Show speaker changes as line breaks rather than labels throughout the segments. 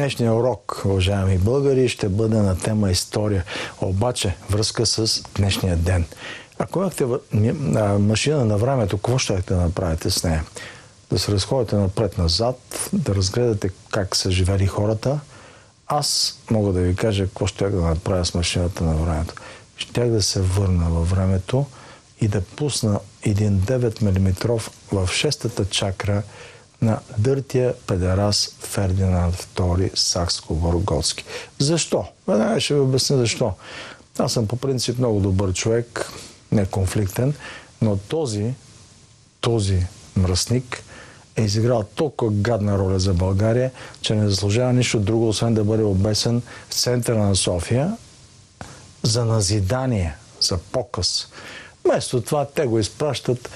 Днешния урок, уважаеми българи, ще бъде на тема история, обаче връзка с днешния ден. Ако имахте машина на времето, какво ще да направите с нея? Да се разходите напред-назад, да разгледате как са живели хората. Аз мога да ви кажа какво ще да направя с машината на времето. Щях да се върна във времето и да пусна един 9 мм в шестата чакра на дъртия педерас Фердинанд II Сакско-Борготски. Защо? Веднага ще ви обясня защо. Аз съм по принцип много добър човек, неконфликтен, но този, този мръсник е изиграл толкова гадна роля за България, че не заслужава нищо друго, освен да бъде обесен в центъра на София за назидание, за показ. Вместо това те го изпращат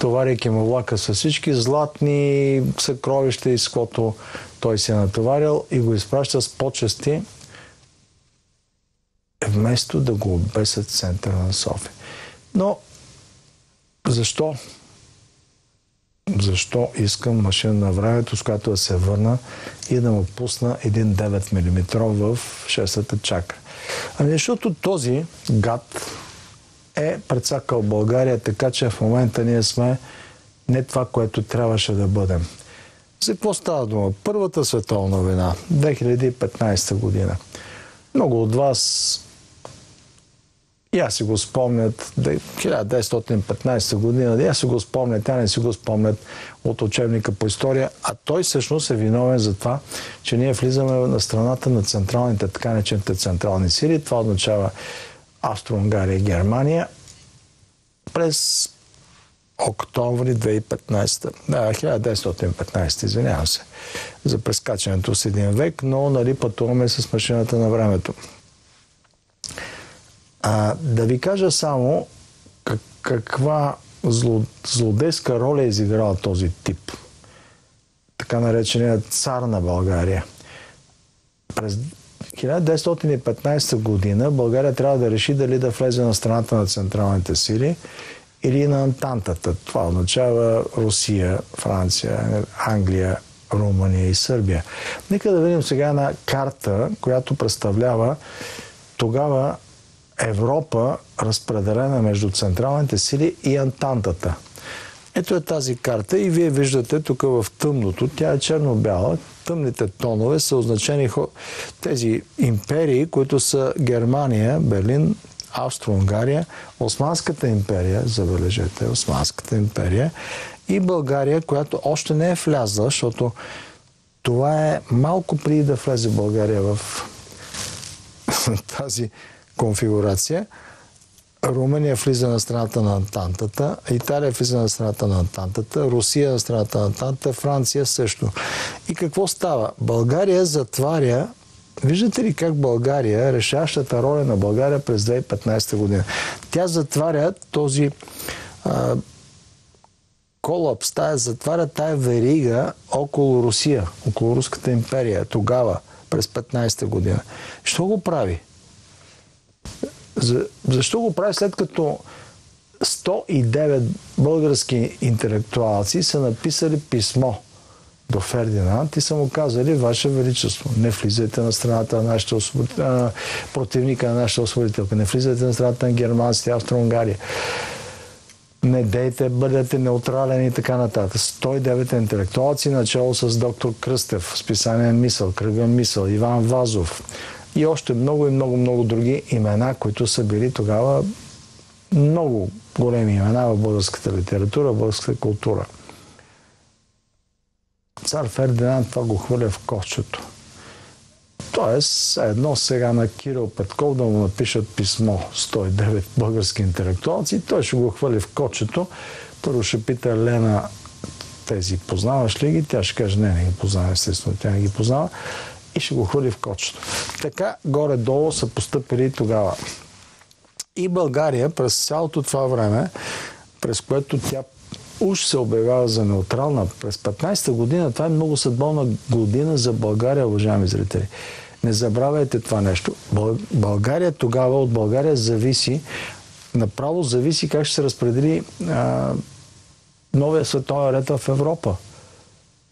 товаряйки му влака с всички златни съкровища и с което той се е натоварил и го изпраща с почести вместо да го обесят центъра на София. Но защо? Защо искам машина на времето, с която да се върна и да му пусна един 9 мм в шестата чакра? Ами защото този гад, е прецакал България, така че в момента ние сме не това, което трябваше да бъдем. За какво става дума? Първата световна война, 2015 година. Много от вас и аз си го спомнят, 1915 година, я си го спомнят, тя не си го спомнят от учебника по история, а той всъщност е виновен за това, че ние влизаме на страната на централните, така наречените централни сили. Това означава Австро-Унгария и Германия през октомври 2015. Да, 1915, извинявам се за прескачането с един век, но нали пътуваме с машината на времето. А, да ви кажа само как, каква зло, злодейска роля е изиграл този тип. Така нареченият цар на България. През 1915 година България трябва да реши дали да влезе на страната на централните сили или на Антантата. Това означава Русия, Франция, Англия, Румъния и Сърбия. Нека да видим сега една карта, която представлява тогава Европа разпределена между централните сили и Антантата. Ето е тази карта и вие виждате тук в тъмното, тя е черно-бяла, тъмните тонове са означени тези империи, които са Германия, Берлин, Австро-Унгария, Османската империя, забележете, Османската империя и България, която още не е влязла, защото това е малко преди да влезе България в тази конфигурация. Румъния влиза на страната на Антантата, Италия влиза на страната на Антантата, Русия на страната на Антантата, Франция също. И какво става? България затваря Виждате ли как България, решаващата роля на България през 2015 година, тя затваря този а, колапс, тая затваря тая верига около Русия, около Руската империя, тогава, през 15 година. Що го прави? За, защо го прави след като 109 български интелектуалци са написали писмо до Фердинанд и са му казали, Ваше Величество, не влизайте на страната на нашата освободител... противника на нашата освободителка, не влизайте на страната на германците, Австро-Унгария. Не дейте, бъдете неутрален и така нататък. 109 интелектуалци, начало с доктор Кръстев, списание Мисъл, Кръга Мисъл, Иван Вазов, и още много и много, много други имена, които са били тогава много големи имена в българската литература, в българската култура. Цар Фердинанд това го хвърля в кошчето. Тоест, едно сега на Кирил Петков да му напишат писмо 109 български интелектуалци, той ще го хвърли в кочето. Първо ще пита Лена тези познаваш ли ги? Тя ще каже, не, не ги познава, естествено, тя не ги познава и ще го хвърли в кочето. Така горе-долу са поступили тогава. И България през цялото това време, през което тя уж се обявява за неутрална през 15-та година, това е много съдбовна година за България, уважаеми зрители. Не забравяйте това нещо. България тогава, от България зависи, направо зависи как ще се разпредели а, новия световен ред в Европа.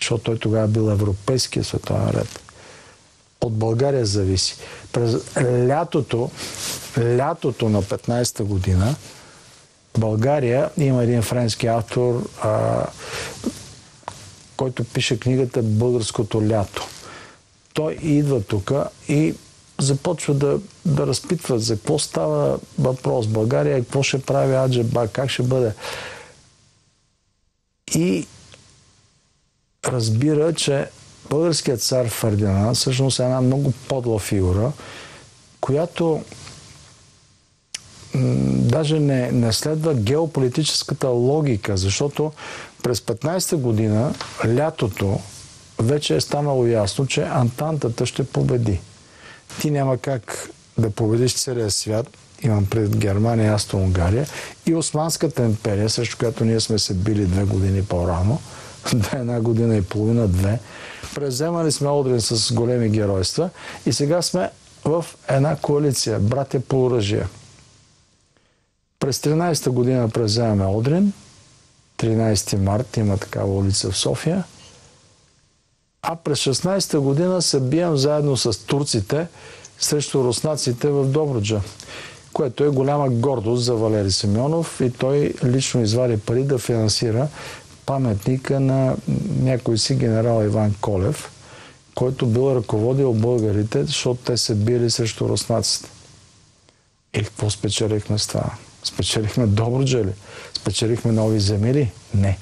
Защото той тогава бил европейския световен ред. От България зависи. През лятото, лятото на 15-та година, България има един френски автор, а, който пише книгата Българското лято. Той идва тук и започва да, да разпитва за какво става въпрос България, какво ще прави Аджеба, как ще бъде. И разбира, че българският цар Фердинанд всъщност е една много подла фигура, която даже не, не следва геополитическата логика, защото през 15-та година, лятото, вече е станало ясно, че Антантата ще победи. Ти няма как да победиш целия свят, имам пред Германия, Австро-Унгария и Османската империя, срещу която ние сме се били две години по-рано, една година и половина, две. Преземали сме Одрин с големи геройства и сега сме в една коалиция, братя по оръжие. През 13-та година преземаме Одрин, 13 март има такава улица в София, а през 16-та година се бием заедно с турците срещу руснаците в Добруджа, което е голяма гордост за Валери Семенов и той лично извади пари да финансира паметника на някой си генерал Иван Колев, който бил ръководил българите, защото те се били срещу руснаците. И какво спечелихме с това? Спечелихме Добруджа ли? Спечелихме нови земи ли? Не.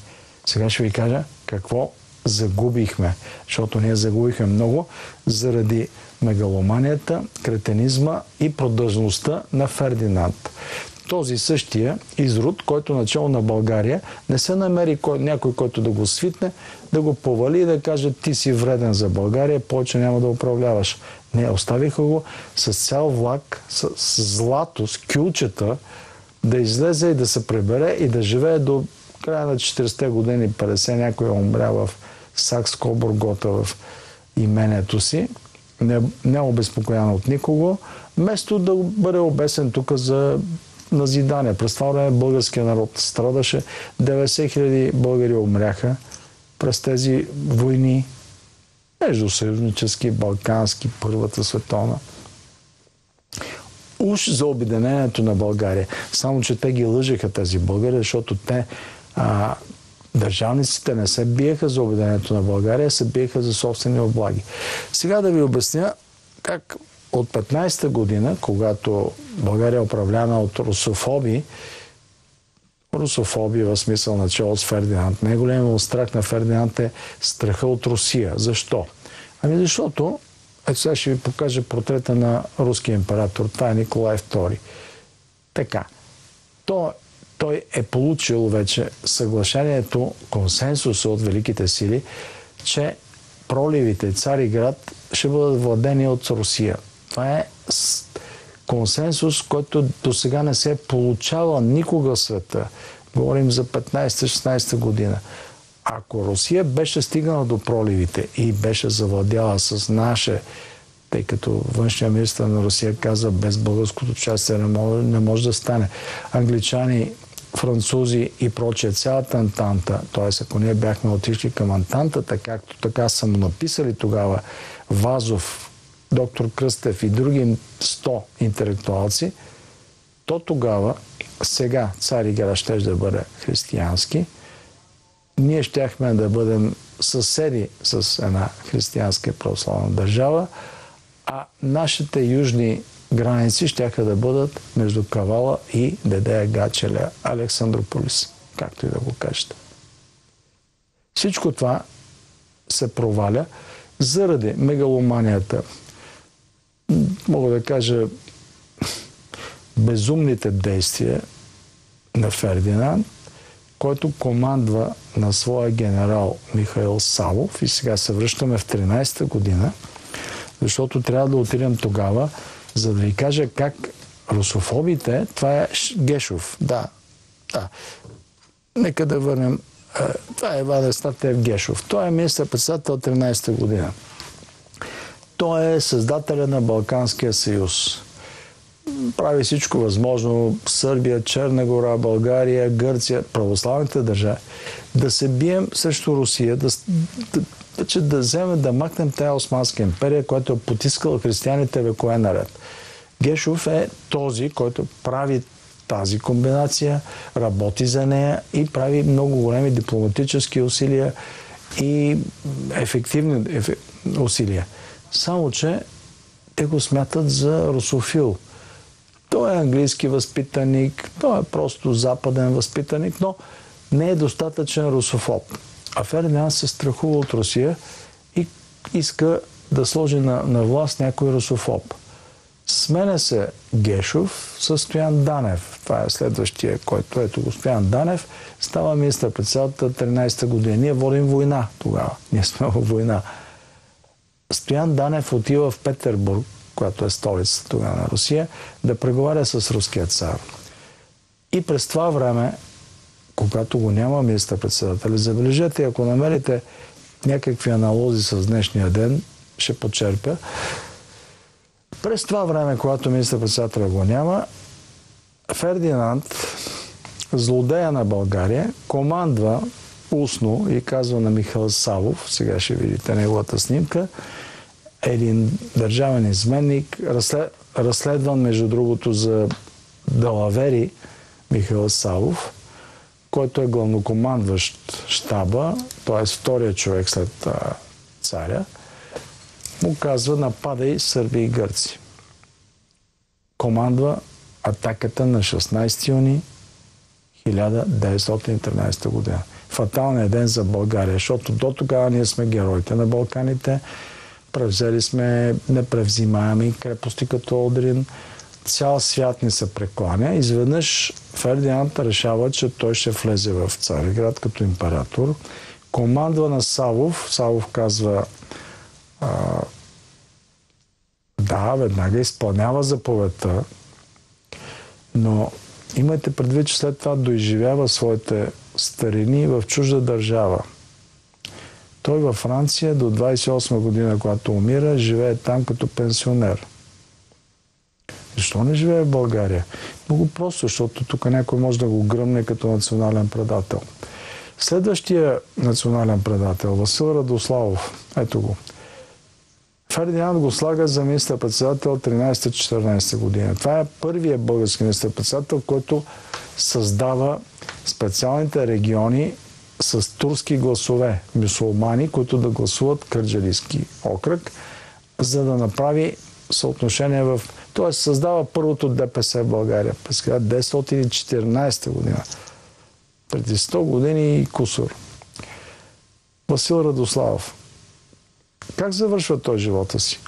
Сега ще ви кажа какво загубихме. Защото ние загубихме много заради мегаломанията, кретенизма и продължността на Фердинанд този същия изрод, който начало на България, не се намери кой, някой, който да го свитне, да го повали и да каже ти си вреден за България, повече няма да управляваш. Не, оставиха го с цял влак, с, с злато, с кюлчета, да излезе и да се пребере и да живее до края на 40-те години, 50 някой е умря в Сакс Кобургота в имението си, не, не е обезпокоян от никого, вместо да бъде обесен тук за назидание. През това време българския народ страдаше. 90 хиляди българи умряха през тези войни. Междусъюзнически, балкански, Първата световна. Уж за обединението на България. Само, че те ги лъжеха тези българи, защото те а, държавниците не се биеха за обединението на България, се биеха за собствени облаги. Сега да ви обясня как от 15-та година, когато България е управляна от русофоби, русофоби в смисъл начало с Фердинанд. Най-големият страх на Фердинанд е страха от Русия. Защо? Ами защото, ето сега ще ви покажа портрета на руския император. Това е Николай II. Така. То, той е получил вече съглашението, консенсуса от великите сили, че проливите Цариград ще бъдат владени от Русия. Това е консенсус, който до сега не се е получава никога в света. Говорим за 15-16 година. Ако Русия беше стигнала до проливите и беше завладяла с наше, тъй като външния министр на Русия каза, без българското участие не може, не може да стане. Англичани, французи и прочие, цялата Антанта, т.е. ако ние бяхме отишли към Антантата, както така са му написали тогава Вазов, доктор Кръстев и други 100 интелектуалци, то тогава, сега Цариград ще да бъде християнски, ние щяхме да бъдем съседи с една християнска православна държава, а нашите южни граници ще да бъдат между Кавала и Дедея Гачеля, Александрополис, както и да го кажете. Всичко това се проваля заради мегаломанията, мога да кажа, безумните действия на Фердинанд, който командва на своя генерал Михаил Савов и сега се връщаме в 13-та година, защото трябва да отидем тогава, за да ви кажа как русофобите, това е Гешов, да, да. Нека да върнем. Това е Ваден Статев Гешов. Той е министър-председател 13-та година. Той е създателя на Балканския съюз. Прави всичко възможно. Сърбия, Черна гора, България, Гърция, православните държави. Да се бием срещу Русия, да, да, че да вземем да махнем тая Османска империя, която е потискала християните векове наред. Гешов е този, който прави тази комбинация, работи за нея и прави много големи дипломатически усилия и ефективни усилия. Само, че те го смятат за русофил. Той е английски възпитаник, той е просто западен възпитаник, но не е достатъчен русофоб. А Фердинанд се страхува от Русия и иска да сложи на, на власт някой русофоб. Сменя се Гешов с Стоян Данев. Това е следващия, който ето го Стоян Данев. Става министър председател 13-та година. Ние водим война тогава. Ние сме във война. Стоян Данев отива в Петербург, която е столицата тогава на Русия, да преговаря с руския цар. И през това време, когато го няма министър-председател, забележете, ако намерите някакви аналози с днешния ден, ще почерпя. През това време, когато министър-председателя го няма, Фердинанд, злодея на България, командва устно и казва на Михаил Савов, сега ще видите неговата снимка, един държавен изменник, разследван между другото за Далавери Михаил Савов, който е главнокомандващ щаба, т.е. втория човек след царя, му казва нападай сърби и гърци. Командва атаката на 16 юни 1913 година. Фаталният ден за България, защото до тогава ние сме героите на Балканите, превзели сме непревзимаеми крепости като Одрин, цял свят ни се прекланя. Изведнъж Фердинанд решава, че той ще влезе в Цариград като император. Командва на Савов. Савов казва а, да, веднага изпълнява заповедта, но имайте предвид, че след това доизживява своите старини в чужда държава. Той във Франция до 28 година, когато умира, живее там като пенсионер. Защо не живее в България? Много просто, защото тук някой може да го гръмне като национален предател. Следващия национален предател, Васил Радославов, ето го. Фердинанд го слага за министър-председател 13-14 година. Това е първият български министър-председател, който създава специалните региони с турски гласове, мусулмани, които да гласуват кърджалийски окръг, за да направи съотношение в... Т.е. създава първото ДПС в България през 1914 година. Преди 100 години и кусор. Васил Радославов. Как завършва той живота си?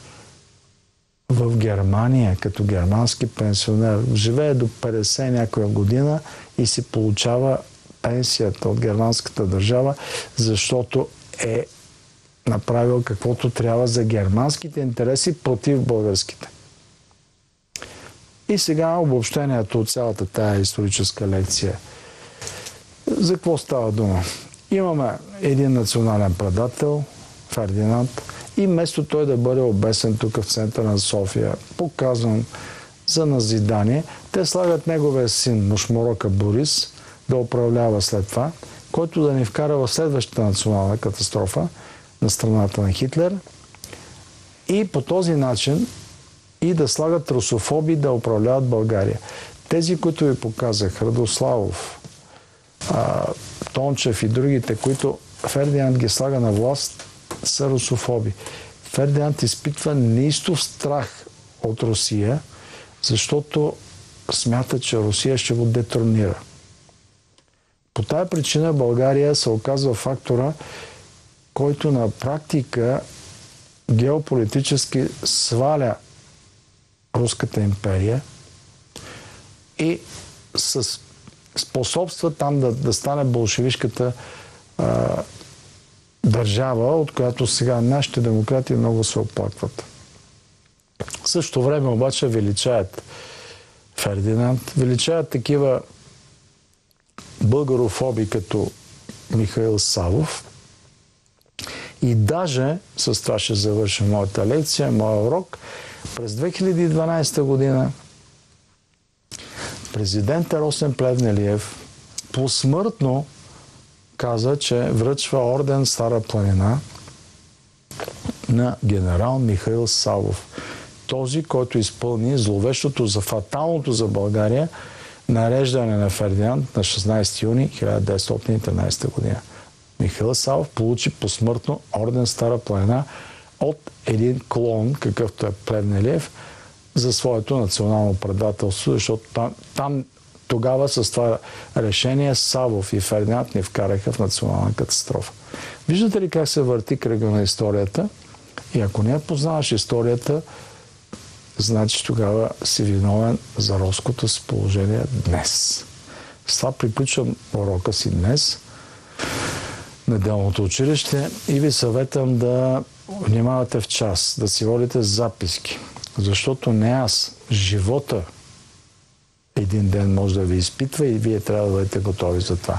В Германия, като германски пенсионер, живее до 50 някоя година и си получава пенсията от германската държава, защото е направил каквото трябва за германските интереси против българските. И сега обобщението от цялата тая историческа лекция. За какво става дума? Имаме един национален предател, Фердинанд, и вместо той да бъде обесен тук в центъра на София, показван за назидание, те слагат неговия син, Мушморока Борис, да управлява след това, който да ни вкара в следващата национална катастрофа на страната на Хитлер. И по този начин и да слагат русофоби да управляват България. Тези, които ви показах, Радославов, Тончев и другите, които Фердинанд ги слага на власт, са русофоби. Фердинанд изпитва неистов страх от Русия, защото смята, че Русия ще го детронира. По тая причина България се оказва фактора, който на практика геополитически сваля Руската империя и способства там да, да стане болшевишката а, държава, от която сега нашите демократи много се оплакват. В същото време обаче величаят Фердинанд, величаят такива българофоби като Михаил Савов. И даже, с това ще завърша моята лекция, моя урок, през 2012 година президент Росен Плевнелиев посмъртно каза, че връчва орден Стара планина на генерал Михаил Савов. Този, който изпълни зловещото за фаталното за България нареждане на Фердинанд на 16 юни 1913 година. Михаил Савов получи посмъртно орден Стара планина от един клон, какъвто е Плевнелиев, за своето национално предателство, защото там, там тогава с това решение Савов и Фердинанд ни вкараха в национална катастрофа. Виждате ли как се върти кръга на историята? И ако не познаваш историята, значи тогава си виновен за роското си положение днес. С това приключвам урока си днес, неделното училище и ви съветвам да внимавате в час, да си водите записки, защото не аз, живота един ден може да ви изпитва и вие трябва да бъдете готови за това.